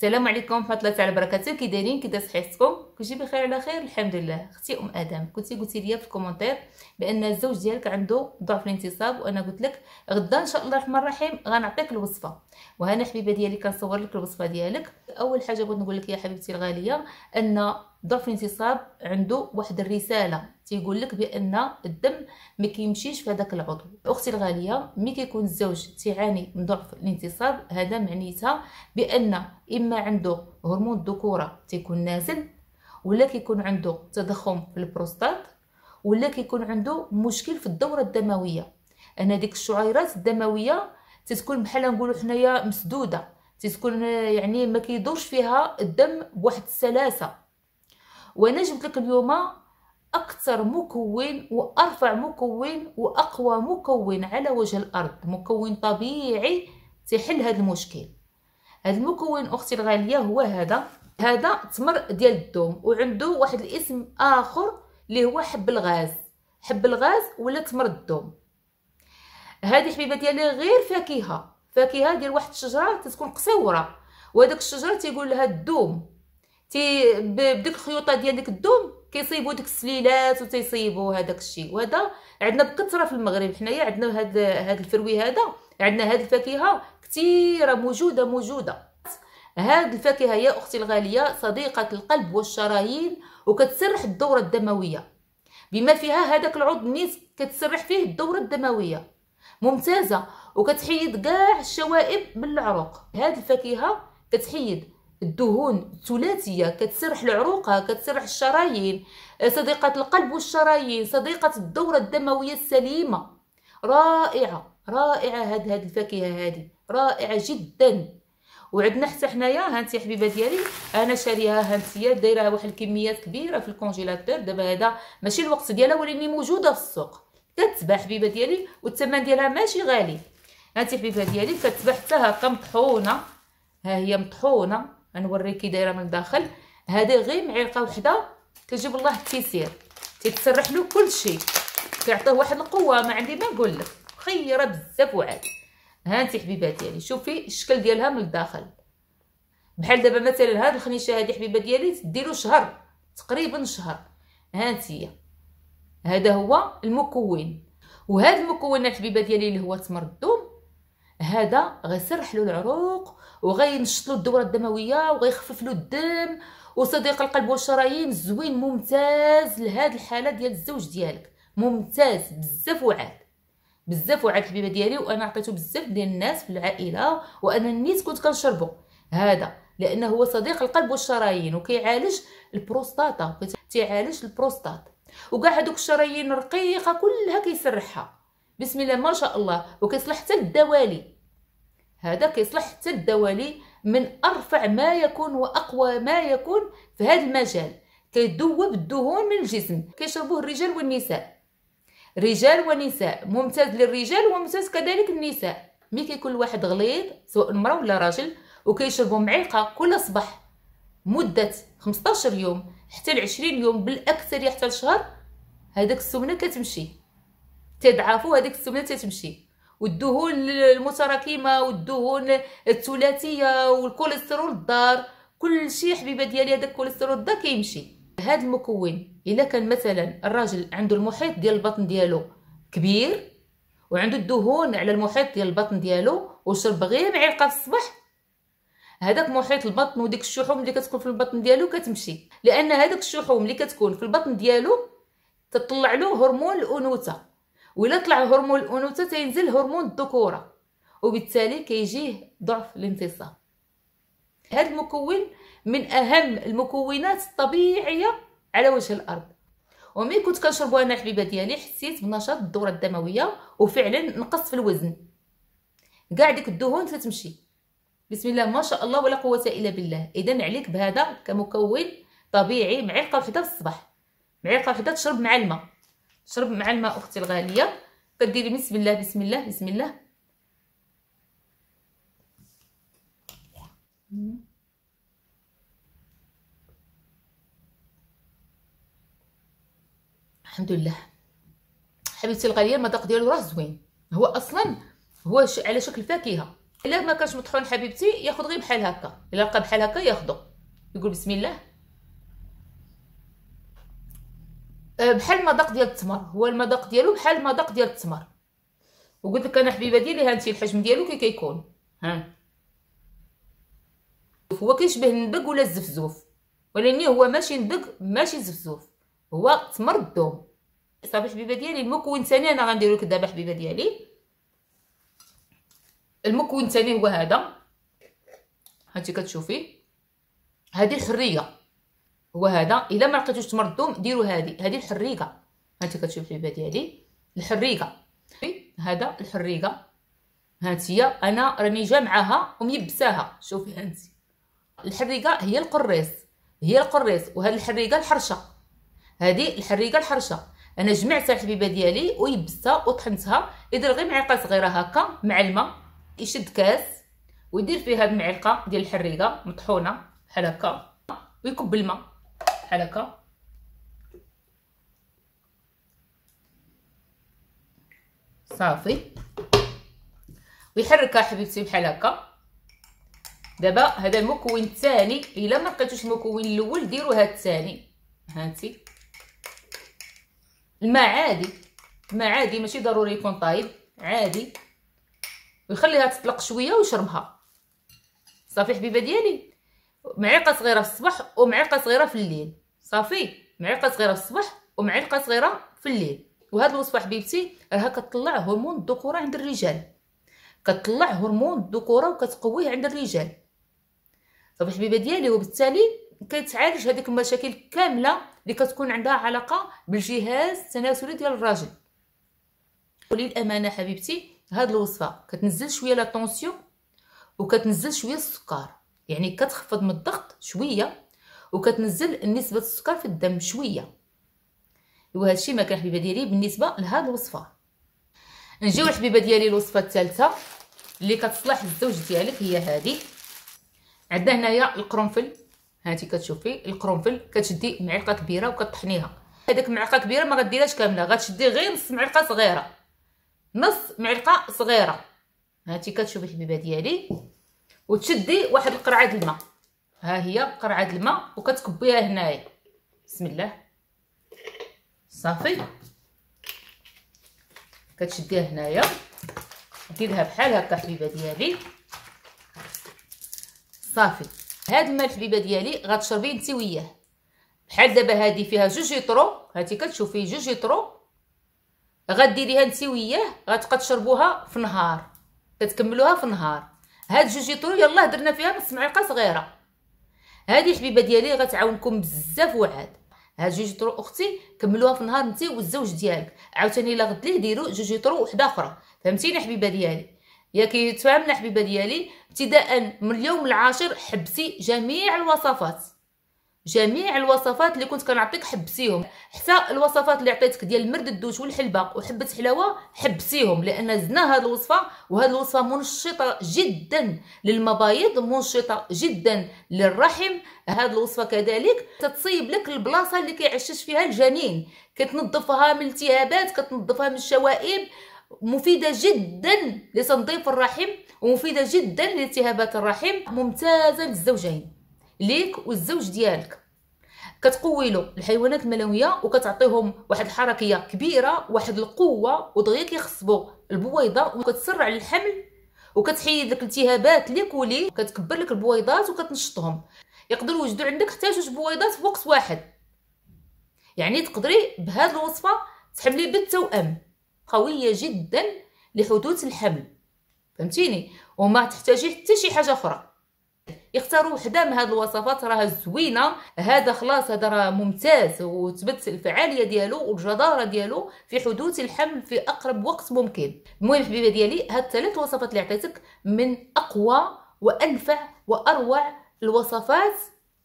السلام عليكم ورحمه الله تعالى وبركاته. كي دايرين كي صحيحتكم كلشي بخير على خير. الحمد لله. أختي أم آدم كنتي قلتي لي في ال commentaire بأن الزوج ديالك عنده ضعف الانتصاب وأنا قلت لك غدا إن شاء الله الرحمن الرحيم غنعطيك الوصفة. وهنا حبيبة ديالي كنصور لك الوصفة ديالك. أول حاجة بغيت نقول لك يا حبيبتي الغالية أن ضعف الانتصاب عنده واحد الرسالة. تيقول لك بأن الدم ما كيمشيش في هذاك العضو. أختي الغالية ملي كيكون الزوج تيعاني من ضعف الانتصاب هذا معنيتها بأن إما عنده هرمون الذكورة تيكون نازل ولا كيكون عنده تضخم في البروستات ولا كيكون عنده مشكل في الدورة الدموية. ان ديك الشعيرات الدموية تتكون بحال نقولوا حنايا مسدودة. تتكون يعني ما كيدورش فيها الدم بواحد السلاسة. وأنا جبت لك اليوم أكثر مكون وأرفع مكون وأقوى مكون على وجه الأرض. مكون طبيعي تحل هذا المشكل. هذا المكون أختي الغالية هو هذا. هذا تمر ديال الدوم وعنده واحد الاسم آخر اللي هو حب الغاز. حب الغاز ولا تمر الدوم. هذه حبيبة ديالي غير فاكهة. فاكهة ديال واحد الشجرة تتكون قصيرة وهذاك الشجرة تيقول لها الدوم. تي بديك الخيوطة ديال ديك الدوم كيصيبوا ديك السليلات وتيصيبوا هذاك الشيء. وهذا عندنا بكثره في المغرب. حنايا عندنا هاد هاد الفروي هذا عندنا هاد الفاكهة كثيره موجودة موجودة. هاد الفاكهة يا أختي الغالية صديقة القلب والشرايين وكتسرح الدورة الدموية. بما فيها هذاك العضو نيت كتسرح فيه الدورة الدموية. ممتازة وكتحيد كاع الشوائب من العروق هاد الفاكهة كتحيد الدهون الثلاثية كتسرح العروق كتسرح الشرايين صديقة القلب والشرايين صديقة الدورة الدموية السليمة. رائعة رائعة هاد هاد الفاكهة هذه رائعة جدا. وعندنا حتى حنايا هانتي حبيبة ديالي أنا شاريها هانتيا دايرها واحد الكميات كبيرة في ال congélateur دابا هذا ماشي الوقت ديالها ولكن موجودة في السوق. كتباع حبيبة ديالي والثمن ديالها ماشي غالي. هانتي حبيبة ديالي كتباع حتى هكا مطحونة ها هي مطحونة. غنوريك كي دايرة من الداخل. هذه غير معلقة وحدة كتجيب الله التيسير تيتسرح له كل شيء. كيعطيه واحد القوة ما عندي ما نقول لك. خيرة بزاف وعاد. ها انت حبيبات ديالي شوفي الشكل ديالها من الداخل. بحال دابا مثلا هاد الخنيشة هادي حبيبة ديالي ديرو شهر تقريبا شهر. ها انتيا هذا هو المكون. وهذا المكون الحبيبه ديالي اللي هو تمر الدوم هذا غيسرح له العروق وغينشط له الدورة الدموية وغيخفف له الدم وصديق القلب والشرايين زوين ممتاز لهاد الحالة ديال الزوج ديالك. ممتاز بزاف وعاد. بزاف وعاد الحبيبة ديالي وأنا عطيته بزاف ديال الناس في العائلة وأنا نيت كنت كنشربو. هذا لأنه هو صديق القلب والشرايين وكيعالج البروستاتا كيعالج البروستات وكاع هذوك الشرايين الرقيقه كلها كيسرحها. بسم الله ما شاء الله وكيصلح حتى الدوالي هذا كيصلح حتى الدوالي من أرفع ما يكون وأقوى ما يكون في هذا المجال. كيذوب الدهون من الجسم. كيشربوه الرجال والنساء. رجال ونساء. ممتاز للرجال وممتاز كذلك النساء. ملي كيكون الواحد غليظ سواء امراه ولا راجل وكيشربوا معلقة كل صباح. مدة 15 يوم حتى ل 20 يوم بالاكثر حتى لشهر هذاك السمنة كتمشي. تضعفوا هذيك السمنة تتمشي. والدهون المتراكمة والدهون الثلاثية والكوليسترول الضار. كل شيء حبيبة ديالي هذاك الكوليسترول الضار كيمشي. هذا المكون إلا كان مثلا الراجل عنده المحيط ديال البطن ديالو كبير وعنده الدهون على المحيط ديال البطن ديالو وشرب غير معلقه في الصباح هذاك محيط البطن وديك الشحوم اللي كتكون في البطن ديالو كتمشي. لأن هذاك الشحوم اللي كتكون في البطن ديالو تطلع له هرمون الأنوثة. ولا طلع هرمون الأنوثة تينزل هرمون الذكورة وبالتالي كيجيه ضعف الانتصاب هذا المكون من أهم المكونات الطبيعية على وجه الأرض. وملي كنت كنشربو أنا الحبيبه ديالي حسيت بنشاط الدورة الدموية وفعلا نقصت في الوزن. كاع ديك الدهون تتمشي. بسم الله ما شاء الله ولا قوة إلا بالله. اذا عليك بهذا كمكون طبيعي معلقه وحده في الصباح معلقه وحده تشرب مع الماء. تشرب مع الماء أختي الغالية. كديري بسم الله بسم الله بسم الله. الحمد لله. حبيبتي الغالية المذاق ديالو راه زوين. هو أصلا هو على شكل فاكهة. إلا ما كانش مطحون حبيبتي ياخذ غير بحال هكا. إلا لقى بحال هكا ياخذو يقول بسم الله. بحال المذاق ديال التمر. هو المذاق ديالو بحال المذاق ديال التمر. وقلت لك أنا حبيبة ديالي هانتي الحجم ديالو كي كيكون. ها. هو كيشبه النبق ولا الزفزوف؟ ولكن هو ماشي نبق ماشي زفزوف. هو تمر الدوم. صافي حبيبة ديالي المكون الثاني أنا غنديرو لك دابا حبيبة ديالي. المكون الثاني هو هذا. هانتي كتشوفي. هذه الحريقة هو هذا. الا ما لقيتوش تمر الدوم ديروا هذه. هذه الحريقة. هانتي كتشوفي حبيبه ديالي الحريقة. هذا الحريقة. هانتي أنا راني جامعاها وميبساها. شوفي هانتي الحريقة هي القريص. هي القريص. وهذه الحريقة الحرشة. هذه الحريقة الحرشة. أنا جمعتها الحبيبه ديالي ويبستها وطحنتها. يدير غير معلقة صغيرة هكا مع الماء يشد كاس. ويدير فيها المعلقه ديال الحريقة مطحونة بحال هكا. ويكب الماء. بحال هكا صافي ويحركها حبيبتي بحال هكا دابا هذا المكون الثاني إلا ما لقيتوش المكون الأول ديروا هذا الثاني. هانتي الماء عادي الماء عادي ماشي ضروري يكون طايب. عادي. ويخليها تطلق شوية ويشربها. صافي حبيبة ديالي. معلقه صغيرة في الصباح ومعلقه صغيرة في الليل. صافي؟ معلقه صغيرة في الصباح ومعلقه صغيرة في الليل. وهاد الوصفه حبيبتي راها كتطلع هرمون الذكورة عند الرجال. كتطلع هرمون الذكورة وكتقويه عند الرجال. صافي حبيبه ديالي وبالتالي كتعالج هذيك المشاكل كاملة اللي كتكون عندها علاقة بالجهاز التناسلي ديال الراجل. وللأمانة حبيبتي هاد الوصفة كتنزل شوية لا طونسيون وكتنزل شوية السكر. يعني كتخفض من الضغط شوية وكتنزل نسبة السكر في الدم شوية. وهذا الشيء ما كان حبيبة ديالي بالنسبة لهاد الوصفة. نجيو الحبيبه ديالي الوصفة الثالثة اللي كتصلح الزوج ديالك هي هذه. عندنا هنايا القرنفل. هانتي كتشوفي القرنفل كتشدي معلقة كبيرة وكطحنيها. هذيك معلقة كبيرة ما غديرهاش كاملة غتشدي غير نص معلقة صغيرة. نص معلقة صغيرة. هانتي كتشوفي الحبيبه ديالي. وتشدي واحد القرعة د الماء. ها هي قرعة الماء وكتكبيها هنايا. بسم الله. صافي. كتشديها هنايا. ديرها بحال هكا حبيبه ديالي. صافي. هاد الماء الحبيبه ديالي غتشربيه انت وياه. بحال دابا هادي فيها جوج يطرو هاتي كتشوفي جوج يطرو غديريها انت وياه غتبقى تشربوها في نهار. كتكملوها في نهار. هاد جوج يطرو يلاه درنا فيها نص معلقة صغيرة. هادي حبيبة ديالي غتعاونكم بزاف وعاد. هاد جوج يطرو أختي كملوها في نهار انت والزوج ديالك. عاوتاني الا غد ليه ديروا جوج يطرو وحدة أخرى. فهمتيني حبيبة ديالي؟ يا كيتفهمنا حبيبة ديالي؟ ابتداء من اليوم العاشر حبسي جميع الوصفات. جميع الوصفات اللي كنت كنعطيك حبسيهم. حتى الوصفات اللي عطيتك ديال المرد الدوش والحلبة وحبة حلاوه حبسيهم لأن زدنا هذه الوصفة وهذه الوصفة منشطة جدا للمبايض منشطة جدا للرحم. هذه الوصفة كذلك تتصيب لك البلاصة اللي كيعشش فيها الجنين. كتنظفها من الالتهابات كتنظفها من الشوائب. مفيدة جدا لتنظيف الرحم ومفيدة جدا لالتهابات الرحم. ممتازة للزوجين. ليك والزوج ديالك. كتقوي له الحيوانات المنويه وكتعطيهم واحد الحركية كبيرة واحد القوة ودغيا كيخصبوا البويضة وكتسرع الحمل وكتحيد لك الالتهابات ليك ولي كتكبر لك البويضات وكتنشطهم. يقدروا يوجدوا عندك حتى جوج بويضات في وقت واحد. يعني تقدري بهذه الوصفة تحملي بالتوأم قوية جدا لحدوث الحمل. فهمتيني؟ وما تحتاجي حتى شي حاجة أخرى. يختاروا وحدة من هذه الوصفات راها زوينة. هذا خلاص هذا راه ممتاز. وثبت الفعالية ديالو والجدارة ديالو في حدوث الحمل في أقرب وقت ممكن. المهم حبيبة ديالي هاد الثلاث وصفات اللي عطيتك من أقوى وأنفع وأروع الوصفات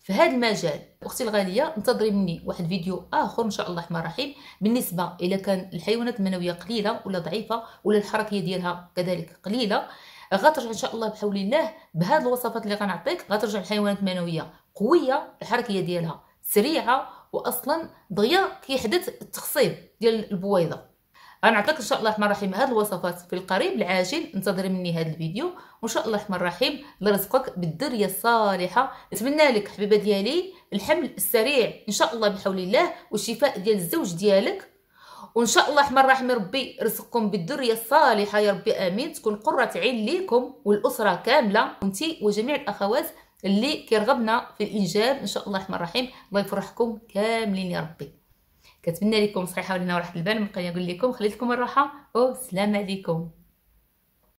في هذا المجال. أختي الغالية انتظري مني واحد فيديو آخر إن شاء الله الرحمن الرحيم بالنسبة إلى كان الحيوانات المنوية قليلة ولا ضعيفة ولا الحركية ديالها كذلك قليلة غترجع إن شاء الله بحول الله بهاد الوصفات اللي غنعطيك غترجع الحيوانات المنويه قوية الحركية ديالها سريعة واصلا دغيا كيحدث التخصيب ديال البويضة. غنعطيك إن شاء الله الرحمن الرحيم هاد الوصفات في القريب العاجل انتظري مني هذا الفيديو. وإن شاء الله الرحمن الرحيم الله يرزقك بالذريه الصالحة. نتمنى لك حبيبة ديالي الحمل السريع إن شاء الله بحول الله والشفاء ديال الزوج ديالك. وإن شاء الله الرحمن الرحيم ربي يرزقكم بالذريه الصالحة. يا ربي آمين. تكون قرة عين ليكم والأسرة كاملة. وأنت وجميع الأخوات اللي كيرغبنا في الإنجاب. إن شاء الله الرحمن الرحيم الله يفرحكم كاملين يا ربي. كنتمنى لكم صحيحة ولينا وراحه البال. نبقى نقول لكم خليت لكم الراحة. والسلام عليكم.